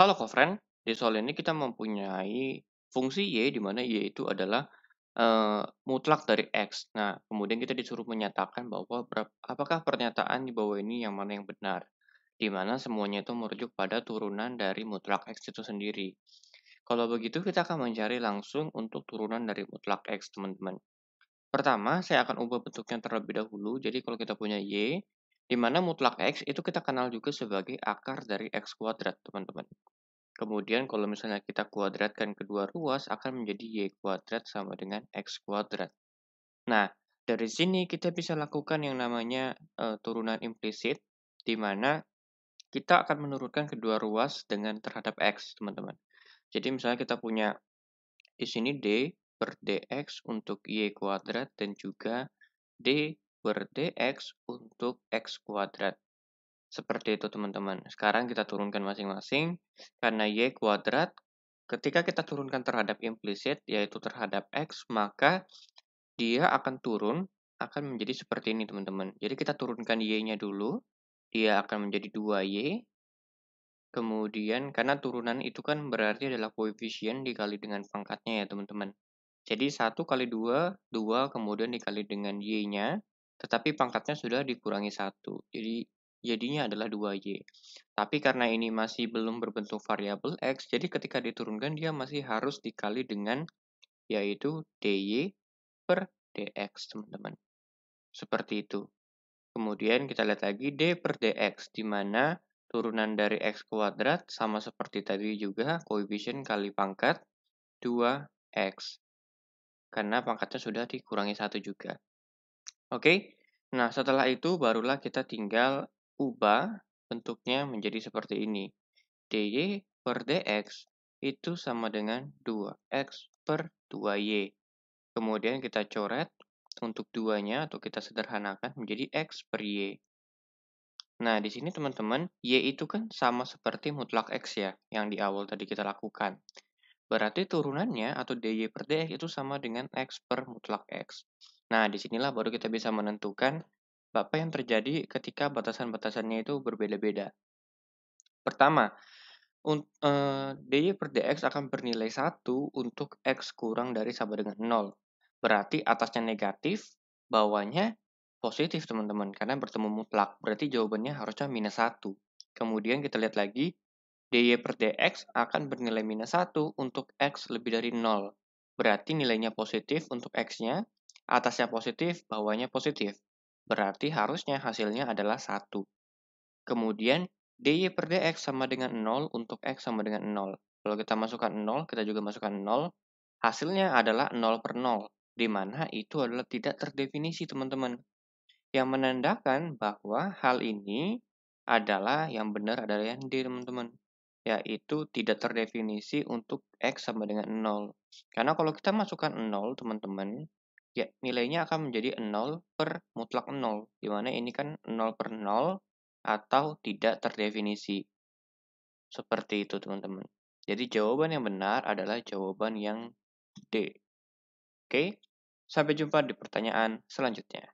Halo co-friend, di soal ini kita mempunyai fungsi y di mana y itu adalah eh, mutlak dari x. Nah, kemudian kita disuruh menyatakan bahwa apakah pernyataan di bawah ini yang mana yang benar, di mana semuanya itu merujuk pada turunan dari mutlak x itu sendiri. Kalau begitu kita akan mencari langsung untuk turunan dari mutlak x, teman-teman. Pertama, saya akan ubah bentuknya terlebih dahulu. Jadi kalau kita punya y, di mana mutlak x itu kita kenal juga sebagai akar dari x kuadrat, teman-teman. Kemudian kalau misalnya kita kuadratkan kedua ruas akan menjadi y kuadrat sama dengan x kuadrat. Nah, dari sini kita bisa lakukan yang namanya uh, turunan implisit, di mana kita akan menurunkan kedua ruas dengan terhadap x, teman-teman. Jadi misalnya kita punya di sini d per dx untuk y kuadrat dan juga d per dx untuk x kuadrat. Seperti itu teman-teman. Sekarang kita turunkan masing-masing. Karena Y kuadrat, ketika kita turunkan terhadap implisit, yaitu terhadap X, maka dia akan turun, akan menjadi seperti ini teman-teman. Jadi kita turunkan Y-nya dulu, dia akan menjadi 2Y. Kemudian, karena turunan itu kan berarti adalah koefisien dikali dengan pangkatnya ya teman-teman. Jadi 1 kali 2, 2 kemudian dikali dengan Y-nya, tetapi pangkatnya sudah dikurangi 1. Jadi jadinya adalah 2y. Tapi karena ini masih belum berbentuk variabel x, jadi ketika diturunkan dia masih harus dikali dengan yaitu dy per dx, teman-teman. Seperti itu. Kemudian kita lihat lagi d per dx, di mana turunan dari x kuadrat sama seperti tadi juga, koefisien kali pangkat 2x. Karena pangkatnya sudah dikurangi satu juga. Oke, nah setelah itu barulah kita tinggal ubah bentuknya menjadi seperti ini. dy per dx itu sama dengan 2x per 2y. Kemudian kita coret untuk duanya atau kita sederhanakan menjadi x per y. Nah, di sini teman-teman, y itu kan sama seperti mutlak x ya, yang di awal tadi kita lakukan. Berarti turunannya atau dy per dx itu sama dengan x per mutlak x. Nah, di sinilah baru kita bisa menentukan apa yang terjadi ketika batasan-batasannya itu berbeda-beda. Pertama, uh, dy per dx akan bernilai 1 untuk x kurang dari sama dengan 0. Berarti atasnya negatif, bawahnya positif teman-teman, karena bertemu mutlak. Berarti jawabannya harusnya minus 1. Kemudian kita lihat lagi, dy per dx akan bernilai minus 1 untuk x lebih dari 0. Berarti nilainya positif untuk x-nya, atasnya positif, bawahnya positif. Berarti harusnya hasilnya adalah 1. Kemudian, dy per dx sama dengan 0 untuk x sama dengan 0. Kalau kita masukkan 0, kita juga masukkan 0. Hasilnya adalah 0 per 0, di mana itu adalah tidak terdefinisi, teman-teman. Yang menandakan bahwa hal ini adalah yang benar adalah yang D, teman-teman. Yaitu tidak terdefinisi untuk X sama dengan 0. Karena kalau kita masukkan 0, teman-teman, ya nilainya akan menjadi 0 per mutlak 0, di mana ini kan 0 per 0 atau tidak terdefinisi. Seperti itu teman-teman. Jadi jawaban yang benar adalah jawaban yang D. Oke, sampai jumpa di pertanyaan selanjutnya.